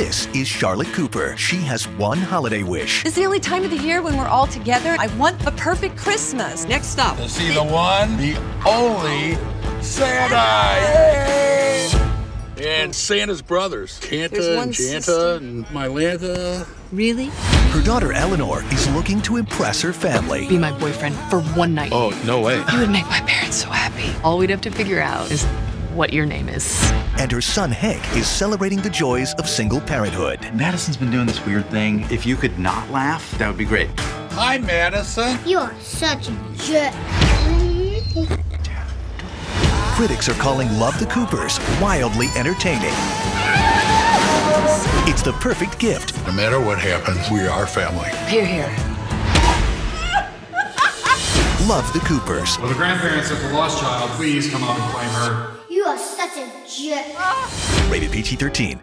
This is Charlotte Cooper. She has one holiday wish. This is the only time of the year when we're all together. I want the perfect Christmas. Next up. To see the one, the only Santa. Yay! And Santa's brothers, There's Kanta one and sister. Janta and Mylanta. Really? Her daughter Eleanor is looking to impress her family. be my boyfriend for one night. Oh, no way. You would make my parents so happy. All we'd have to figure out is what your name is. And her son Hank is celebrating the joys of single parenthood. Madison's been doing this weird thing. If you could not laugh, that would be great. Hi, Madison. You're such a jerk. Critics are calling Love the Coopers wildly entertaining. It's the perfect gift No matter what happens, we are family. Hear, hear. Love the Coopers. Well, the grandparents of the lost child please come up and claim her? Such a jerk. Rated PG 13.